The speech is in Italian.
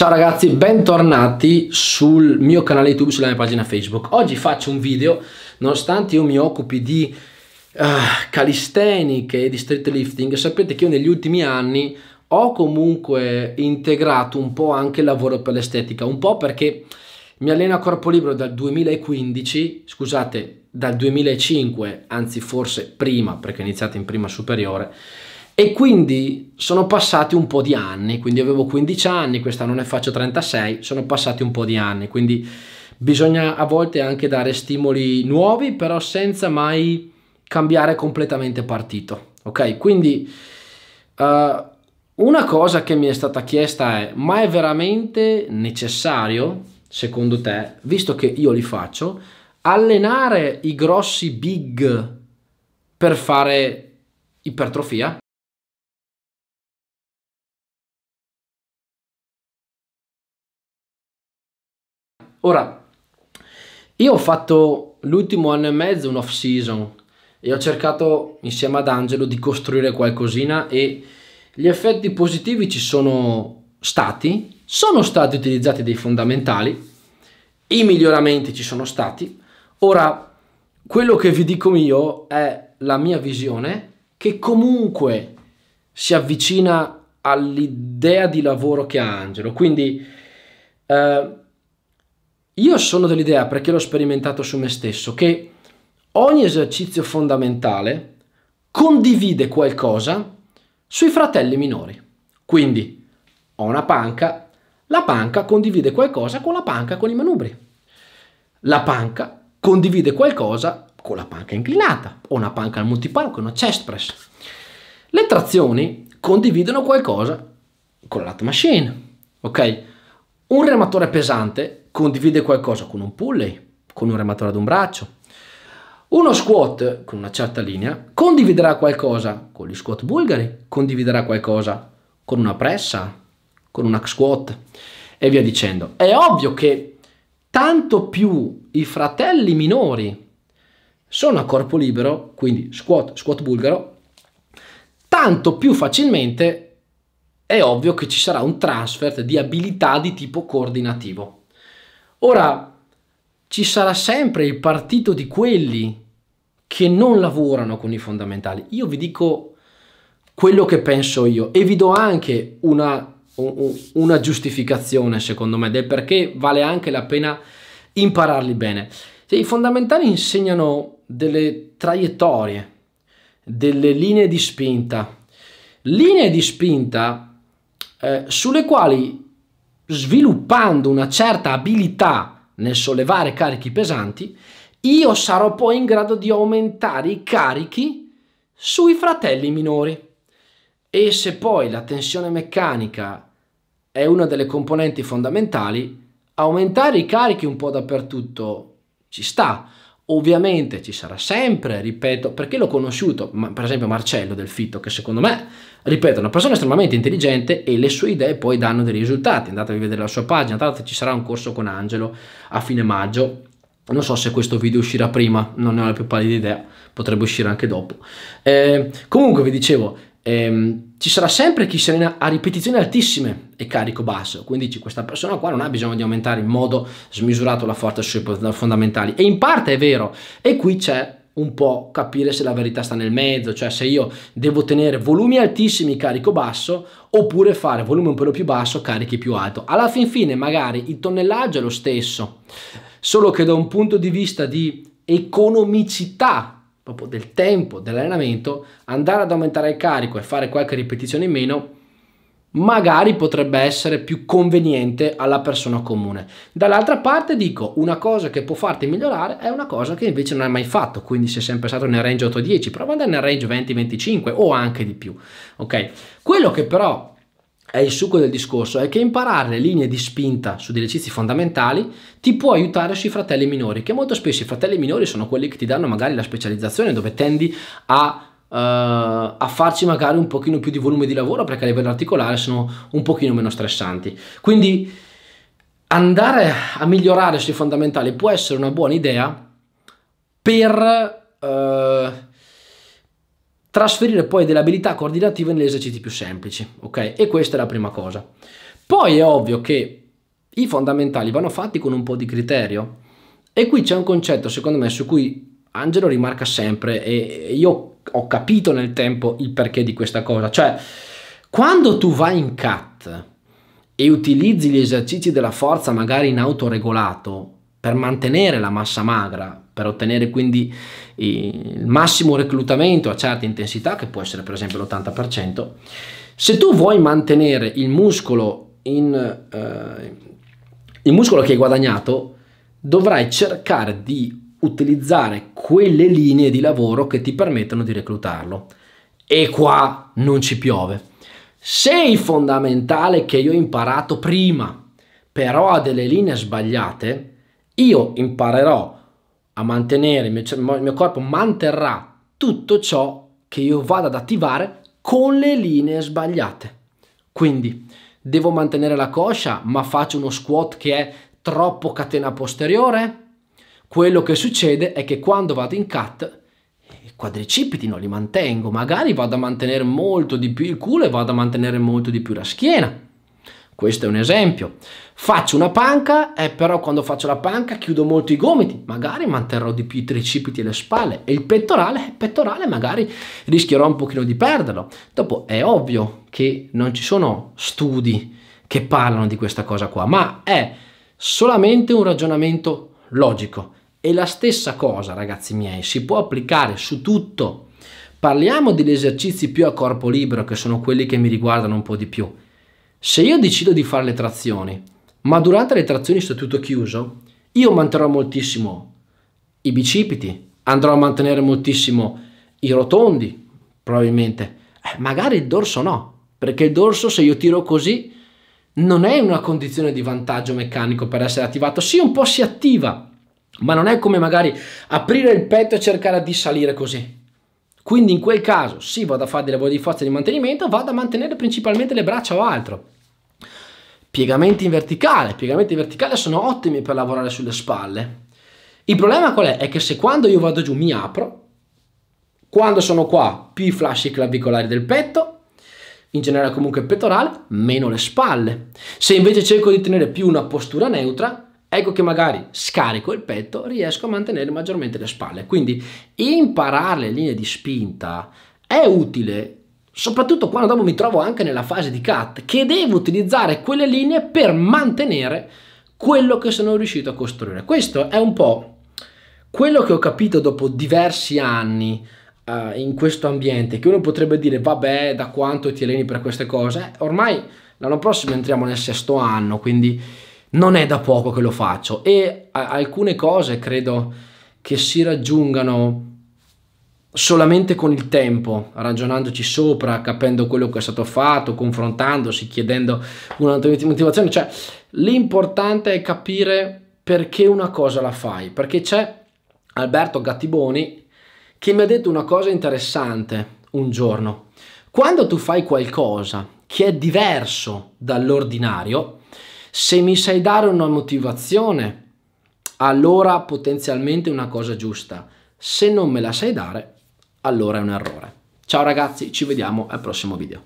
Ciao ragazzi, bentornati sul mio canale YouTube, sulla mia pagina Facebook. Oggi faccio un video, nonostante io mi occupi di uh, calisthenics e di street lifting, sapete che io negli ultimi anni ho comunque integrato un po' anche il lavoro per l'estetica, un po' perché mi alleno a corpo libero dal 2015, scusate, dal 2005, anzi forse prima, perché ho iniziato in prima superiore, e quindi sono passati un po' di anni, quindi avevo 15 anni, quest'anno ne faccio 36, sono passati un po' di anni, quindi bisogna a volte anche dare stimoli nuovi, però senza mai cambiare completamente partito, ok? Quindi uh, una cosa che mi è stata chiesta è, ma è veramente necessario, secondo te, visto che io li faccio, allenare i grossi big per fare ipertrofia? Ora, io ho fatto l'ultimo anno e mezzo un off season e ho cercato insieme ad Angelo di costruire qualcosina e gli effetti positivi ci sono stati, sono stati utilizzati dei fondamentali, i miglioramenti ci sono stati. Ora, quello che vi dico io è la mia visione che comunque si avvicina all'idea di lavoro che ha Angelo. Quindi eh, io sono dell'idea, perché l'ho sperimentato su me stesso, che ogni esercizio fondamentale condivide qualcosa sui fratelli minori. Quindi ho una panca, la panca condivide qualcosa con la panca con i manubri. La panca condivide qualcosa con la panca inclinata, o una panca al multipalo con una chest press. Le trazioni condividono qualcosa con la lat machine, ok? Un rematore pesante condivide qualcosa con un pulley, con un rematore ad un braccio. Uno squat con una certa linea condividerà qualcosa con gli squat bulgari, condividerà qualcosa con una pressa, con un hack squat e via dicendo. È ovvio che tanto più i fratelli minori sono a corpo libero, quindi squat, squat bulgaro, tanto più facilmente è ovvio che ci sarà un transfer di abilità di tipo coordinativo. Ora, ci sarà sempre il partito di quelli che non lavorano con i fondamentali. Io vi dico quello che penso io e vi do anche una, una giustificazione, secondo me, del perché vale anche la pena impararli bene. I fondamentali insegnano delle traiettorie, delle linee di spinta, linee di spinta eh, sulle quali sviluppando una certa abilità nel sollevare carichi pesanti, io sarò poi in grado di aumentare i carichi sui fratelli minori. E se poi la tensione meccanica è una delle componenti fondamentali, aumentare i carichi un po' dappertutto ci sta. Ovviamente ci sarà sempre, ripeto, perché l'ho conosciuto, ma per esempio Marcello del Fitto, che secondo me, ripeto, è una persona estremamente intelligente e le sue idee poi danno dei risultati. Andatevi a vedere la sua pagina, tra l'altro ci sarà un corso con Angelo a fine maggio. Non so se questo video uscirà prima, non ne ho la più pallida idea, potrebbe uscire anche dopo. Eh, comunque vi dicevo, ehm, ci sarà sempre chi si allena a ripetizioni altissime e carico basso, quindi questa persona qua non ha bisogno di aumentare in modo smisurato la forza sui fondamentali. E in parte è vero. E qui c'è un po' capire se la verità sta nel mezzo, cioè se io devo tenere volumi altissimi carico basso oppure fare volume un po' più basso carichi più alto. Alla fin fine magari il tonnellaggio è lo stesso, solo che da un punto di vista di economicità proprio del tempo dell'allenamento, andare ad aumentare il carico e fare qualche ripetizione in meno, magari potrebbe essere più conveniente alla persona comune. Dall'altra parte dico, una cosa che può farti migliorare è una cosa che invece non hai mai fatto, quindi sei sempre stato nel range 8-10, prova ad andare nel range 20-25 o anche di più, ok? Quello che però è il succo del discorso, è che imparare le linee di spinta su degli esercizi fondamentali ti può aiutare sui fratelli minori, che molto spesso i fratelli minori sono quelli che ti danno magari la specializzazione dove tendi a Uh, a farci magari un pochino più di volume di lavoro perché a livello articolare sono un pochino meno stressanti. Quindi andare a migliorare sui fondamentali può essere una buona idea per uh, trasferire poi delle abilità coordinative negli esercizi più semplici, ok? E questa è la prima cosa. Poi è ovvio che i fondamentali vanno fatti con un po' di criterio e qui c'è un concetto secondo me su cui Angelo rimarca sempre e io ho capito nel tempo il perché di questa cosa, cioè quando tu vai in cat e utilizzi gli esercizi della forza magari in autoregolato per mantenere la massa magra, per ottenere quindi il massimo reclutamento a certe intensità, che può essere per esempio l'80%, se tu vuoi mantenere il muscolo, in, eh, il muscolo che hai guadagnato, dovrai cercare di utilizzare quelle linee di lavoro che ti permettono di reclutarlo. E qua non ci piove. Se il fondamentale che io ho imparato prima però ha delle linee sbagliate, io imparerò a mantenere, il mio, il mio corpo manterrà tutto ciò che io vado ad attivare con le linee sbagliate. Quindi devo mantenere la coscia ma faccio uno squat che è troppo catena posteriore? Quello che succede è che quando vado in cut i quadricipiti non li mantengo, magari vado a mantenere molto di più il culo e vado a mantenere molto di più la schiena. Questo è un esempio. Faccio una panca e però quando faccio la panca chiudo molto i gomiti, magari manterrò di più i tricipiti e le spalle e il pettorale, il pettorale magari rischierò un pochino di perderlo. Dopo è ovvio che non ci sono studi che parlano di questa cosa qua, ma è solamente un ragionamento logico. E la stessa cosa, ragazzi miei, si può applicare su tutto. Parliamo degli esercizi più a corpo libero, che sono quelli che mi riguardano un po' di più. Se io decido di fare le trazioni, ma durante le trazioni sto tutto chiuso, io manterrò moltissimo i bicipiti, andrò a mantenere moltissimo i rotondi, probabilmente. Eh, magari il dorso no, perché il dorso se io tiro così non è una condizione di vantaggio meccanico per essere attivato. Sì, un po' si attiva, ma non è come magari aprire il petto e cercare di salire così. Quindi in quel caso sì, vado a fare dei lavori di forza di mantenimento, vado a mantenere principalmente le braccia o altro. Piegamenti in verticale, piegamenti in verticale sono ottimi per lavorare sulle spalle. Il problema qual è? È che se quando io vado giù mi apro, quando sono qua più i flasci clavicolari del petto, in generale comunque il pettorale, meno le spalle. Se invece cerco di tenere più una postura neutra, ecco che magari scarico il petto, riesco a mantenere maggiormente le spalle. Quindi imparare le linee di spinta è utile soprattutto quando dopo mi trovo anche nella fase di cut, che devo utilizzare quelle linee per mantenere quello che sono riuscito a costruire. Questo è un po' quello che ho capito dopo diversi anni uh, in questo ambiente, che uno potrebbe dire vabbè da quanto ti alleni per queste cose, ormai l'anno prossimo entriamo nel sesto anno, quindi non è da poco che lo faccio. E alcune cose credo che si raggiungano solamente con il tempo, ragionandoci sopra, capendo quello che è stato fatto, confrontandosi, chiedendo una motivazione, cioè l'importante è capire perché una cosa la fai, perché c'è Alberto Gattiboni che mi ha detto una cosa interessante un giorno. Quando tu fai qualcosa che è diverso dall'ordinario, se mi sai dare una motivazione, allora potenzialmente è una cosa giusta. Se non me la sai dare, allora è un errore. Ciao ragazzi, ci vediamo al prossimo video.